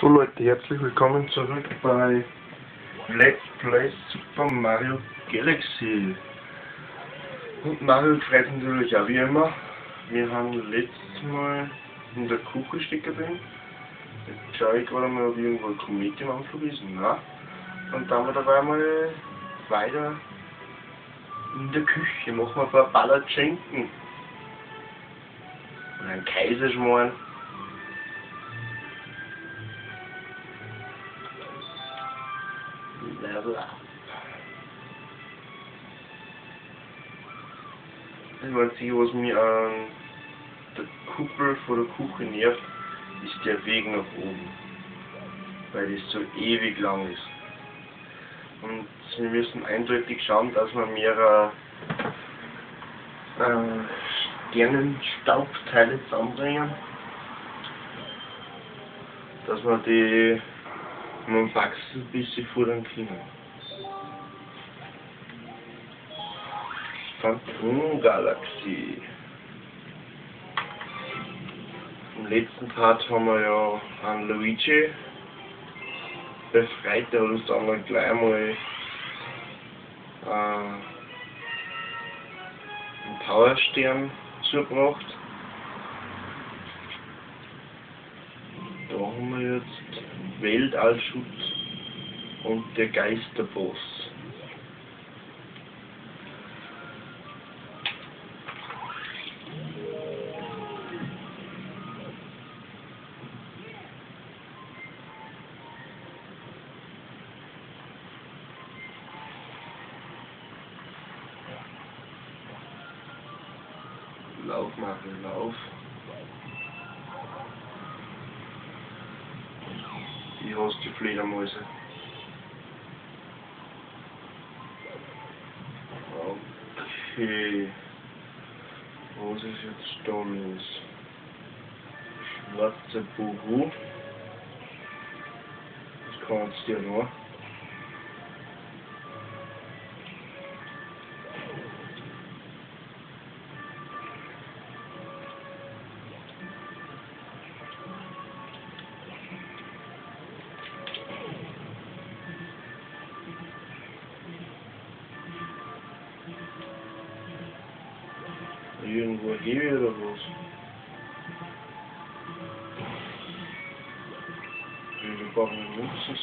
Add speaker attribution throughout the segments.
Speaker 1: So Leute, herzlich willkommen zurück bei Let's Play Super Mario Galaxy. Und Mario freut natürlich auch wie immer. Wir haben letztes Mal in der Küche stecken drin. Jetzt schaue ich gerade mal, ob irgendwo ein Komet im Anflug ist. Und dann wir dabei mal weiter in der Küche. Machen wir ein paar Ballertschenken. Und einen Kaiserschmarrn. Up. Das Einzige, was mich an der Kuppel vor der Küche nervt, ist der Weg nach oben. Weil das so ewig lang ist. Und wir müssen eindeutig schauen, dass wir mehr äh, Sternenstaubteile zusammenbringen. Dass wir die man wächst ein bisschen vor den Kindern. Phantom-Galaxie. Im letzten Part haben wir ja einen Luigi befreit, der uns dann gleich mal äh, einen Powerstern zugebracht. Da haben wir jetzt Weltallschutz und der Geisterboss. Lauf, Mario, lauf. Die hast die Fledermäuse. Okay. Was ist jetzt da los? Schwarze Buhu. Was kann jetzt der noch?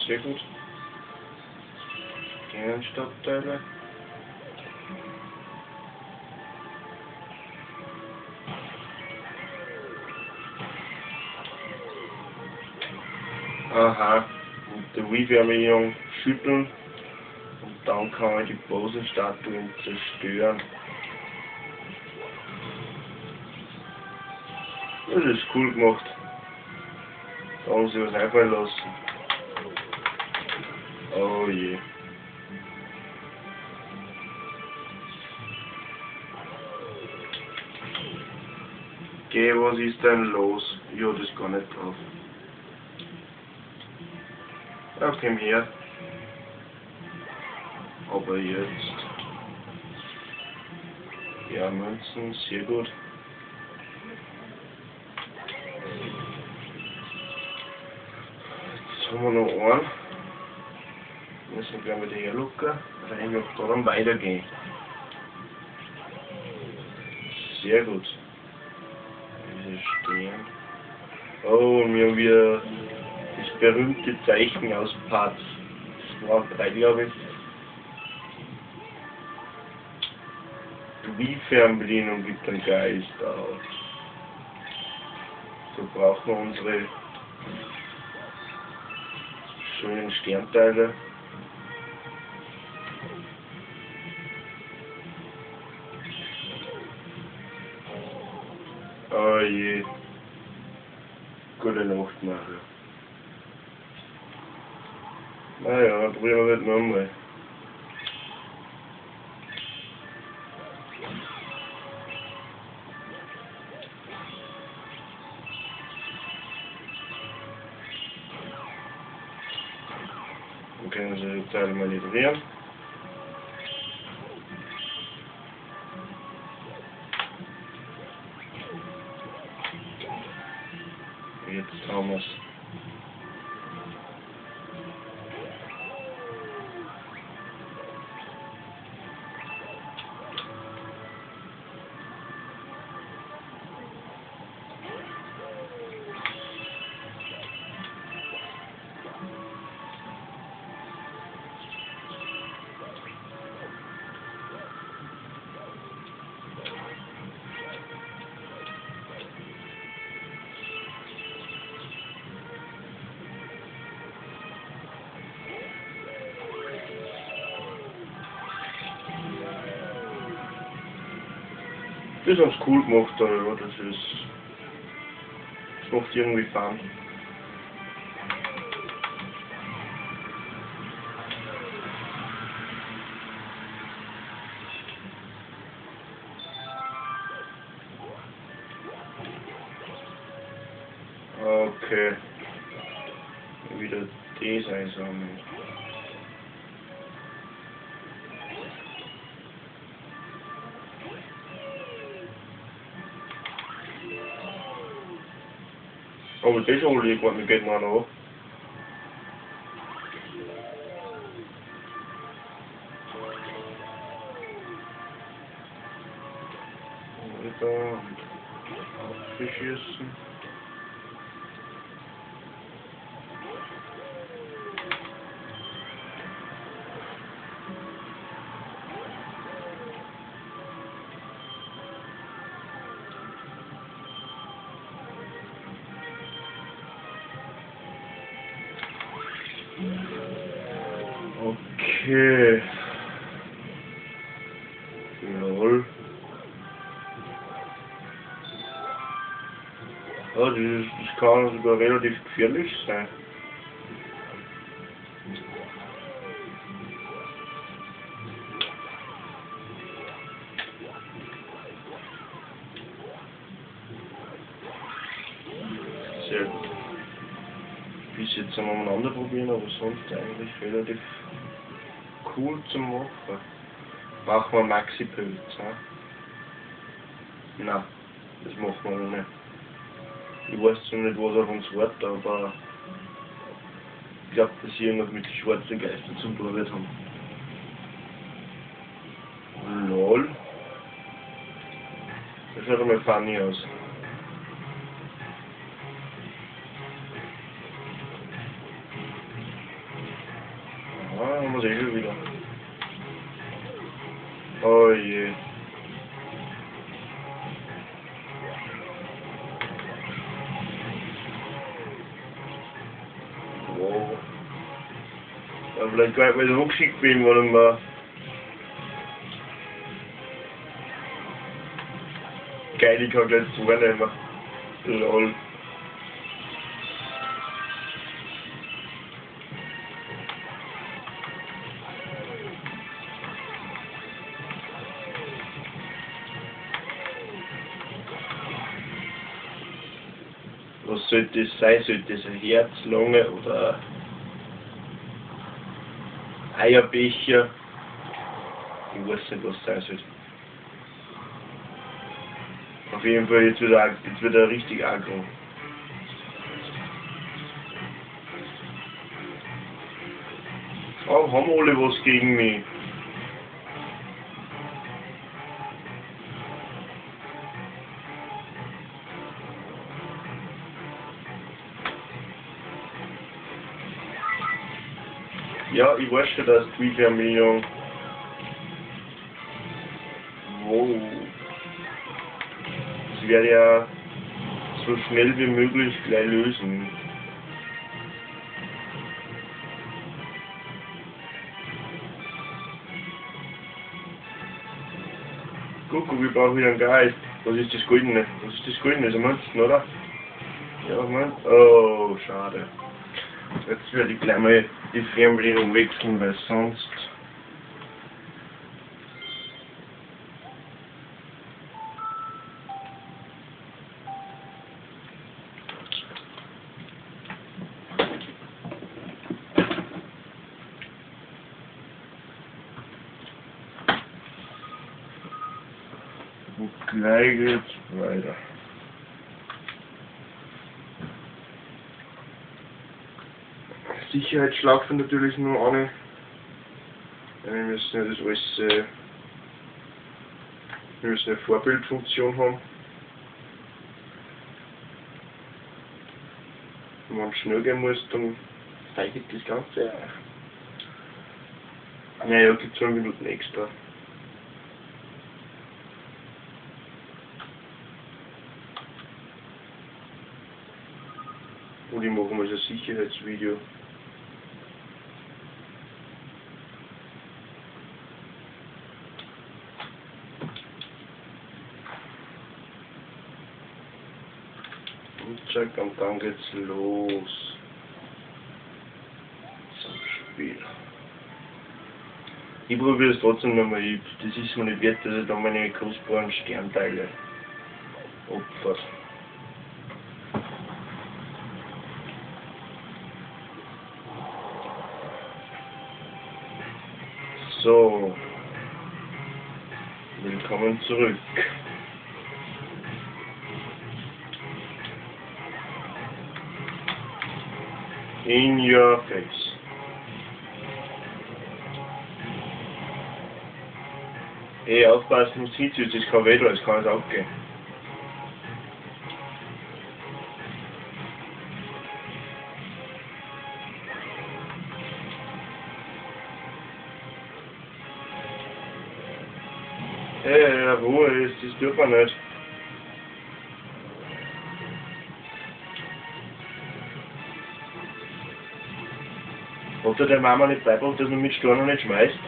Speaker 1: Sehr gut. Kernstadtteile. Aha, und der Wii-Wärmejung schütteln und dann kann man die Bosenstatuen zerstören. Das ist cool gemacht. Da haben sie was einfallen lassen. Oh je. Geh, was ist denn los? Hab das gar nicht drauf. Ja, komm her. Aber jetzt. Ja, Münzen, sehr gut. Jetzt haben wir noch einen. Müssen wir gleich wieder herlocken, weil ich möchte dann weitergehen. Sehr gut. Diese stehen. Oh, und wir haben wieder das berühmte Zeichen aus Part 2 und 3, glaube ich. Wie Fernbedienung gibt ein Geist auf. So brauchen wir unsere schönen Sternteile. Gute Nacht, Mario. Naja, dann probieren wir das nochmal. Dann können Sie die Teile manövrieren. Jetzt haben wir Das haben sie cool gemacht, ja, das ist. Das macht irgendwie Fun. Okay. Wieder das einsammeln. Aber das Olie geht mir geht noch an. Weiter. Abgeschießen. Okay. Jawohl. Ja, das, ist, das kann sogar relativ gefährlich sein. Sehr gut. Bis jetzt am umeinander probieren, aber sonst eigentlich relativ cool zum machen. Machen wir Maxi-Pilz, ne? Nein, das machen wir ohne. Ich weiß zwar nicht, was auf uns wartet, aber ich glaube, dass sie irgendwas mit schwarzen Geistern zum Torwart haben. Lol. Das schaut einmal funny aus. Ja, vielleicht gar nicht mal so geschickt bin, weil wir geil, ich kann gleich zunehmen. Lol. Was sollte das sein? Sollte das ein Herz, Lunge oder Eierbecher? Ich weiß nicht, was sein soll. Auf jeden Fall jetzt wieder, jetzt wieder richtig aggro. Oh, haben alle was gegen mich. Ja, ich weiß schon, dass die Fernbedienung. Wow. Das werde ja so schnell wie möglich gleich lösen. Guck, guck, ich brauche wieder einen Geist. Was ist das Goldene? Was ist das Goldene? Ist ein Münzen, oder? Ja, Mann. Oh, schade. Jetzt werde ich gleich mal die Fernbedienung wechseln, weil sonst. Und gleich geht's weiter. Sicherheitsschlaufe natürlich nur eine. Wir müssen ja das alles, äh, wir müssen eine Vorbildfunktion haben. Wenn man schnell gehen muss, dann steigt das Ganze. Naja, gibt 10 Minuten extra. Und ich mache mal so ein Sicherheitsvideo. Soundcheck und dann geht's los. Zum Spiel. Ich probiere es trotzdem nochmal. Das ist mir nicht wert, dass ich da meine kostbaren Sternteile opfer. So. Willkommen zurück. In your face. Ey, aufpassen, muss Hitze, das kann Wetter, es kann es aufgehen. Ey, Ruhe, das, das tut man nicht. Hat er der Mama nicht beigebracht, dass man mit Storno nicht schmeißt?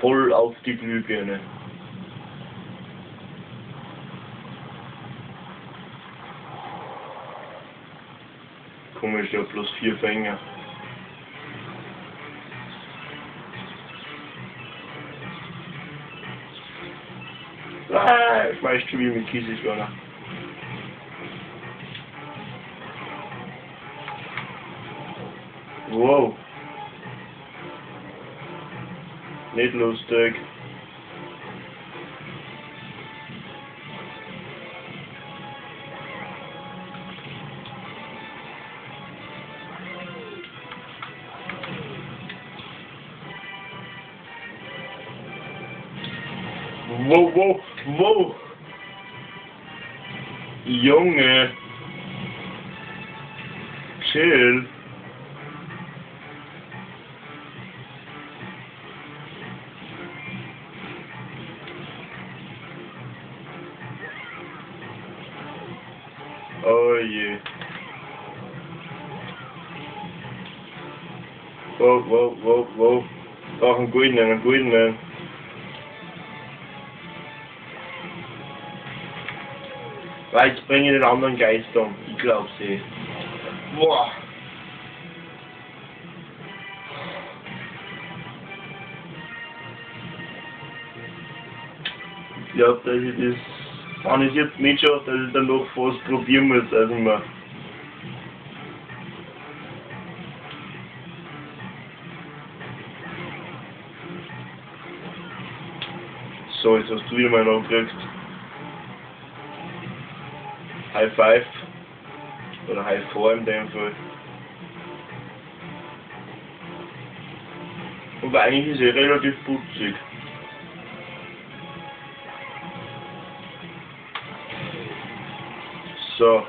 Speaker 1: Voll auf die Glühbirne. Komisch, hat bloß vier Finger. Ah, schmeißt schon wieder mit Kieselschwanger. Wow. Nicht lustig. Guten, einen. Weil jetzt bringe ich den anderen Geist um. Ich glaub's eh. Boah. Ich glaube, dass ich das, wenn ich jetzt nicht schaffe, dass ich dann noch fast probieren muss. Also mal. Jetzt hast du wieder mal angekriegt. High Five. Oder High Four in dem Fall. Aber eigentlich ist er relativ putzig. So.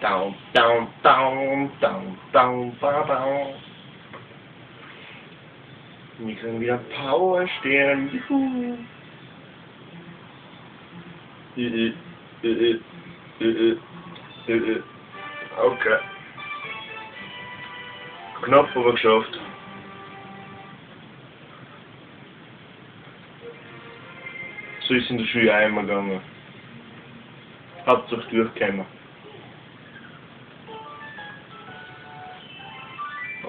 Speaker 1: Down, down, down, down, down, ba, down. Wir kriegen wieder Powerstern. Juhu. Äh, äh, äh, äh, äh, äh. Okay. Knapp aber geschafft. So ist in der Schule immer gegangen. Hauptsache durchgekommen.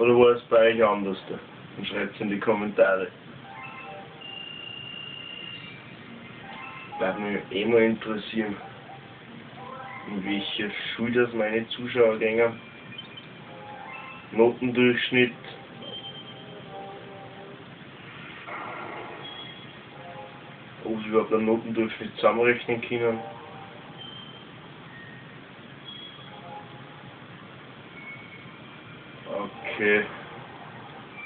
Speaker 1: Oder war es bei euch anders? Da? Und schreibt es in die Kommentare. Würde mich eh mal interessieren, in welcher Schule das meine Zuschauer gehen. Notendurchschnitt. Ob sie überhaupt einen Notendurchschnitt zusammenrechnen können. Okay.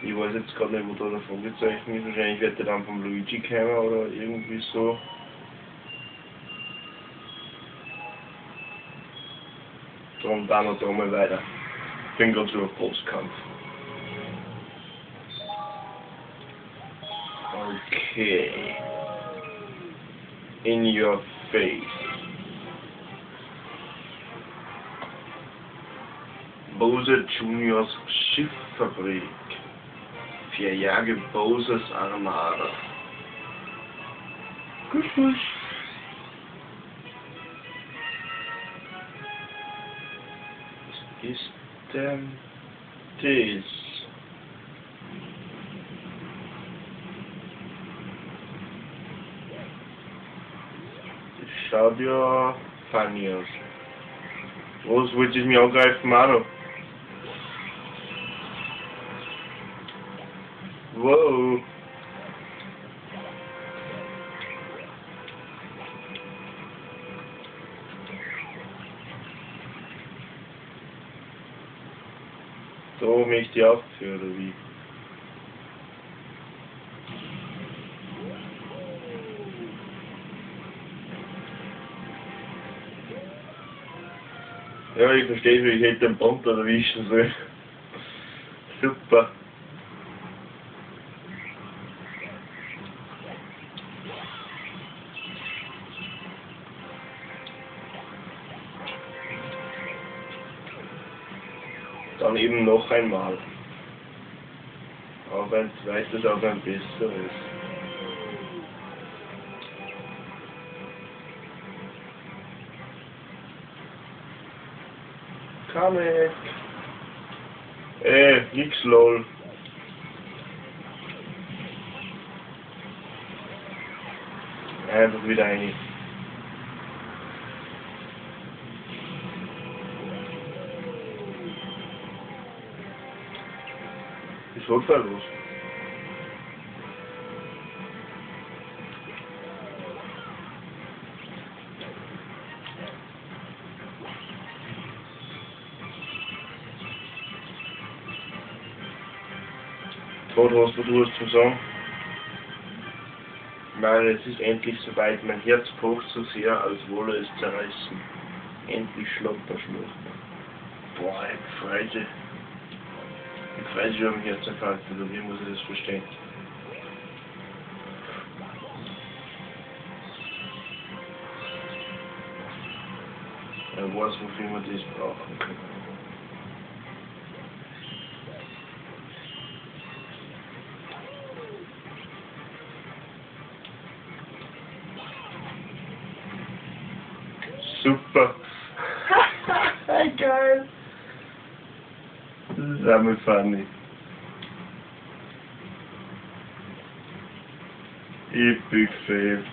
Speaker 1: Ich weiß jetzt gerade nicht, wo da der Fragezeichen ist. Wahrscheinlich wird der dann vom Luigi kommen oder irgendwie so. Drum dann und drum weiter. Ich bin gerade so auf Postkampf. Okay. In your face. Bose Juniors Schifffabrik. Vierjährige Boses Armada. Gut, gut. Was ist denn das? Das schaut ja funny aus. Was wollt ihr mich angreifen, Mano? Die aufführen, oder wie? Ja, ich verstehe, wie ich hätte den Bond erwischen soll. Ein zweites, aber ein besseres. Kamek. Äh, nix lol. Einfach wieder eine. Ist rotfalllos. Gott, hast du du hast zu sagen? Nein, es ist endlich soweit. Mein Herz pocht so sehr, als wolle es zerreißen. Endlich schlopper. Boah, ich Freude. Ich freue mich am Herzinfarkt, oder wie muss ich das verstehen? Er weiß, wofür wir das brauchen können. Das ist einmal funny. Epic fail.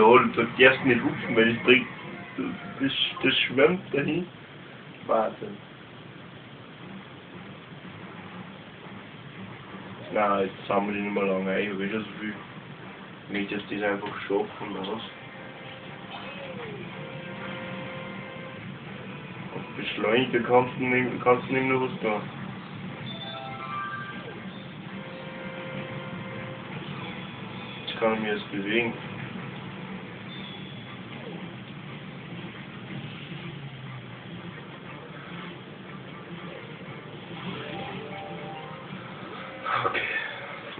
Speaker 1: Lol, du darfst nicht hupfen, weil das bringt. Das, das schwimmt dahin. Wahnsinn. Nein, jetzt sammeln die nicht mehr lange ein, ich habe eh schon so viel. Nicht, dass es einfach schaffen oder was. Und beschleuniger kannst du nicht, kannst du nicht mehr was tun. Jetzt kann ich mich jetzt bewegen.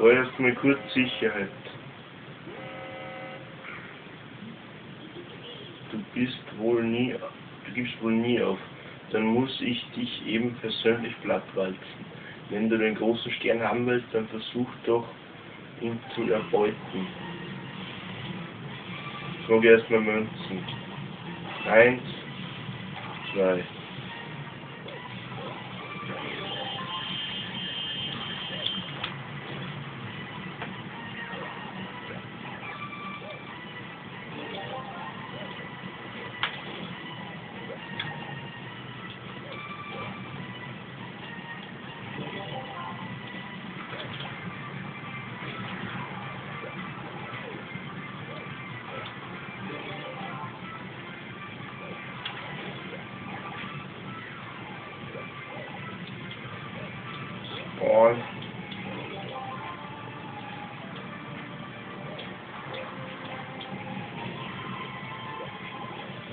Speaker 1: Vorerst mal kurz Sicherheit. Du bist wohl nie, du gibst wohl nie auf. Dann muss ich dich eben persönlich plattwalzen. Wenn du den großen Stern haben willst, dann versuch doch, ihn zu erbeuten. Frage erstmal Münzen. Eins, zwei.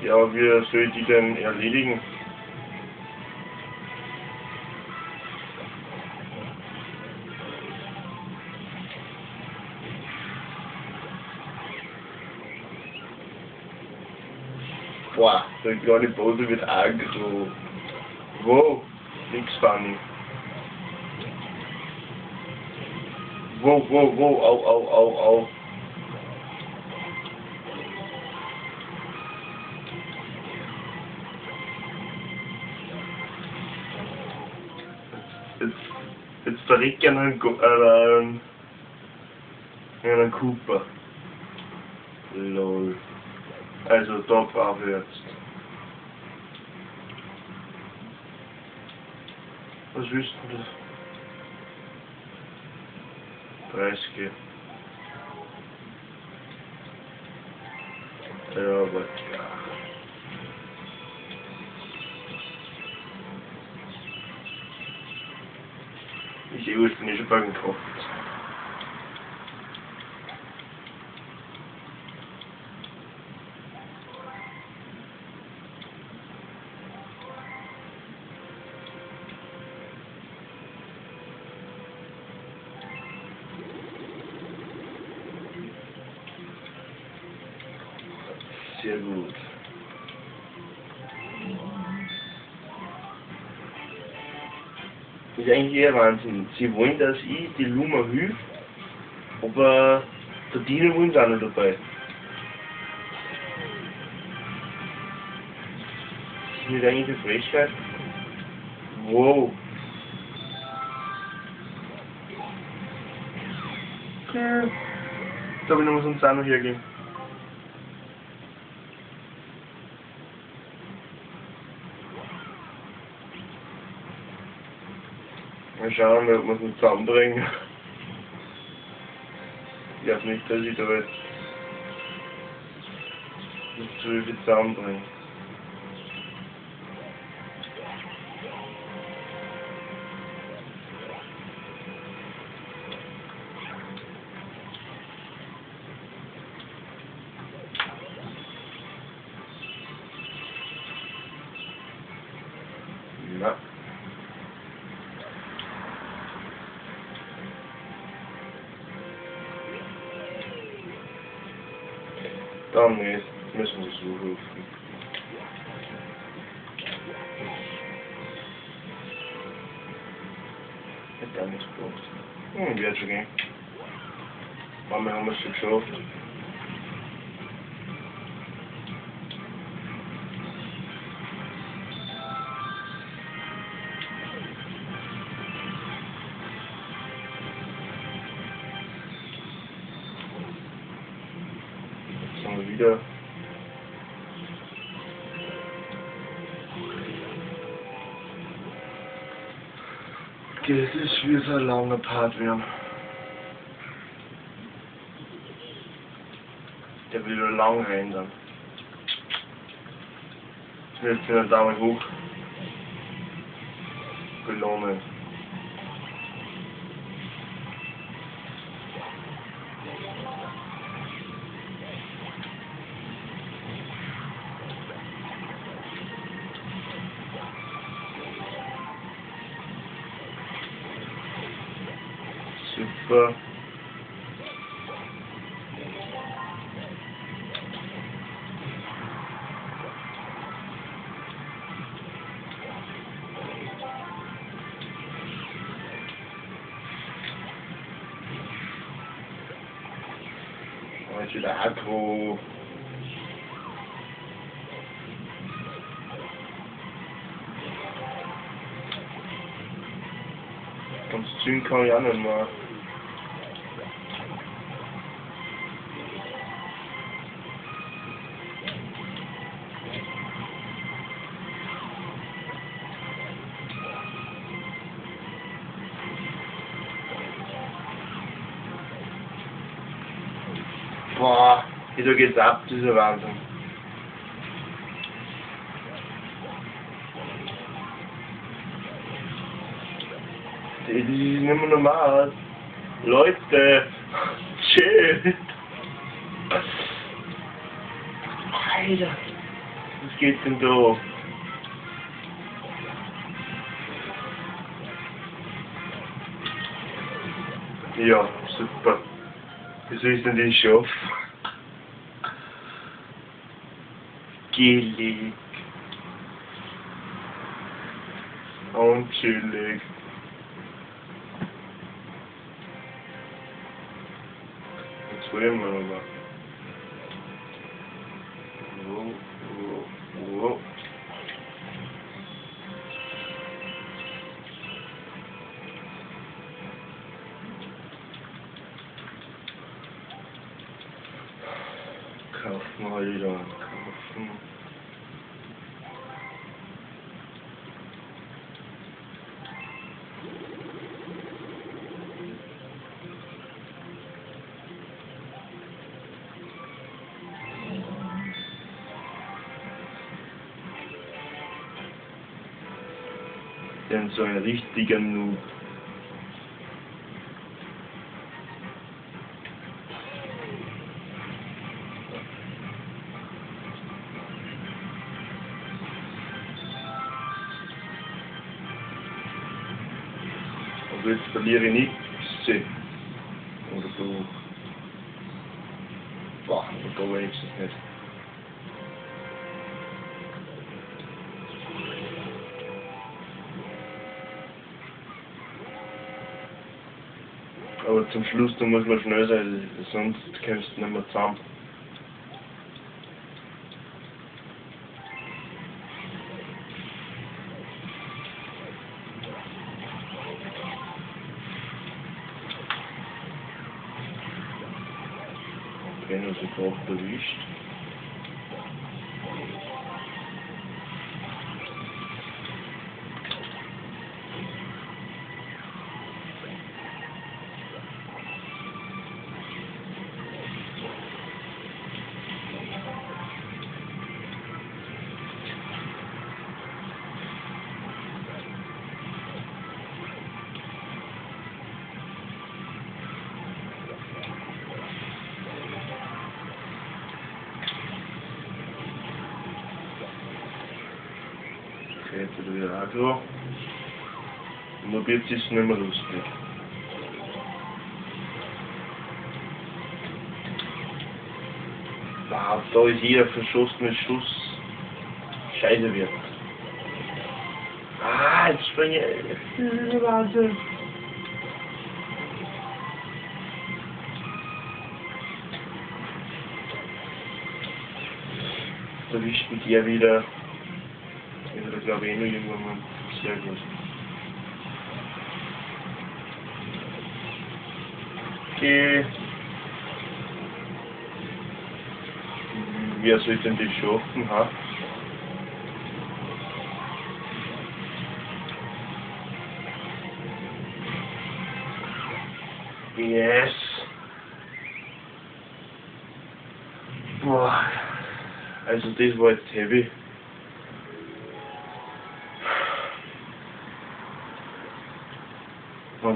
Speaker 1: Ja, wie soll die denn erledigen? Boah, der kleine Bose wird aggro. Wow, nix funny. Wow, wow, wow, au, au, au, au. Gerne einen, Go- äh, einen, einen Cooper. Lol. Also da ich jetzt. Was willst du das? 30. Ja, aber ja. Ich sehe, ich bin schon Das ist eigentlich eher Wahnsinn. Sie wollen, dass ich die Luma hilf, aber verdienen wollen sie auch nicht dabei. Das ist nicht eigentlich eine Frechheit. Wow. Okay. Da will ich noch uns auch noch hergehen. Mal schauen, ob wir es nicht zusammenbringen. Ich glaube nicht, dass ich da jetzt nicht so viel zusammenbringe. Dann müssen müssen wir so rufen. Hätte auch nichts gebraucht. Hm, wird schon gehen. Manchmal Wieder ein langer Part werden. Der will wieder lang will jetzt den Daumen hoch belohnen. Und jetzt wieder Akku. Und zünden kann ich auch nicht mehr. Boah, wieso geht's ab, dieser Wahnsinn. Die ist nicht mehr normal. Leute, chill. Alter, was geht denn da? Ja, super. Wieso ist denn die scharf? Gelig. Und chillig. So ein richtiger Noob. Also jetzt verliere ich nichts. Oder du. Boah, oder da wenigstens nicht. Aber zum Schluss, da muss man schnell sein, sonst kommst du nicht mehr zusammen. Okay, also gerade erwischt. Aggro. Und jetzt ist es nicht mehr lustig. Wow, da ist jeder verschossene Schuss. Scheiße wird. Ah, jetzt springe ich. Wahnsinn. Da wischt mit ihr wieder. Noch irgendwann mal. Sehr gut. Okay. Wer soll denn die schaffen, ha? Yes. Boah. Also das war jetzt heavy.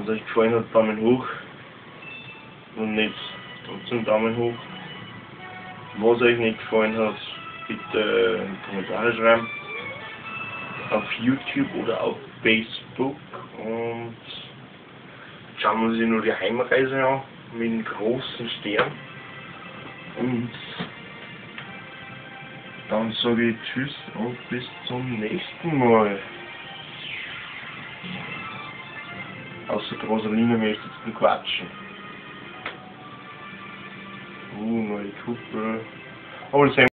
Speaker 1: Wenn es euch gefallen hat, Daumen hoch. Und nicht trotzdem Daumen hoch. Was euch nicht gefallen hat, bitte in die Kommentare schreiben. Auf YouTube oder auf Facebook. Und schauen wir uns nur die Heimreise an. Mit dem großen Stern. Und dann sage ich Tschüss und bis zum nächsten Mal. Außer die Rosaline möchte jetzt nur quatschen. Uh, neue Kuppel. Aber das sehen